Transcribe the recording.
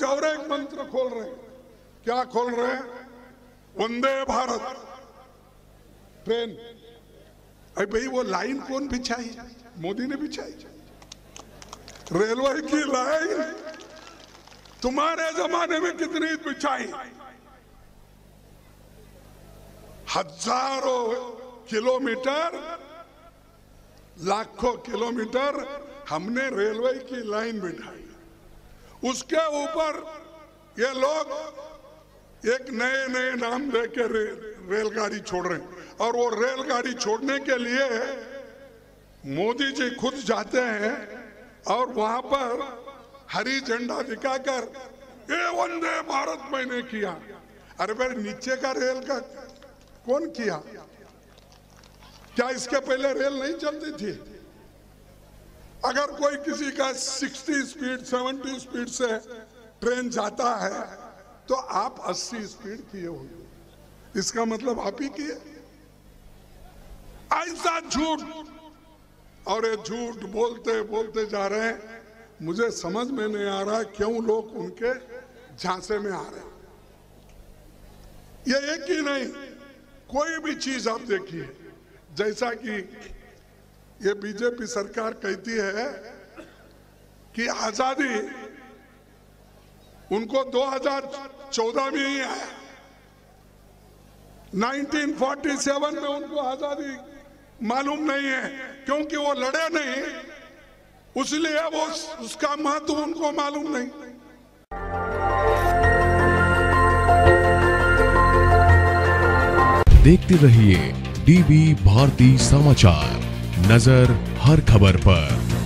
खोल रहे क्या खोल रहे वंदे भारत। ट्रेन। अरे भाई, वो लाइन कौन बिछाई? मोदी ने बिछाई। रेलवे की लाइन। तुम्हारे जमाने में कितनी बिछाई? हज़ारों किलोमीटर, लाखों किलोमीटर हमने रेलवे की लाइन बिठाई। उसके ऊपर ये लोग एक नए नए नाम लेके रे, रेलगाड़ी छोड़ रहे हैं। और वो रेलगाड़ी छोड़ने के लिए मोदी जी खुद जाते हैं और वहाँ पर हरी झंडा दिखाकर ये वंदे भारत मैंने किया। अरे भाई नीचे का रेल का कौन किया? क्या इसके पहले रेल नहीं चलती थी? अगर कोई किसी का 60 स्पीड 70 स्पीड से ट्रेन जाता है तो आप 80 स्पीड किए होंगे। इसका मतलब आप ही किए। ऐसा झूठ, और ये झूठ बोलते बोलते जा रहे हैं। मुझे समझ में नहीं आ रहा क्यों लोग उनके झांसे में आ रहे हैं। ये एक ही नहीं, कोई भी चीज़ आप देखिए। जैसा कि ये बीजेपी सरकार कहती है कि आज़ादी उनको 2014 में ही आया। 1947 में उनको आज़ादी मालूम नहीं है, क्योंकि वो लड़े नहीं, इसलिए वो उसका महत्व उनको मालूम नहीं। देखते रहिए डीबी भारती समाचार। नज़र हर खबर पर।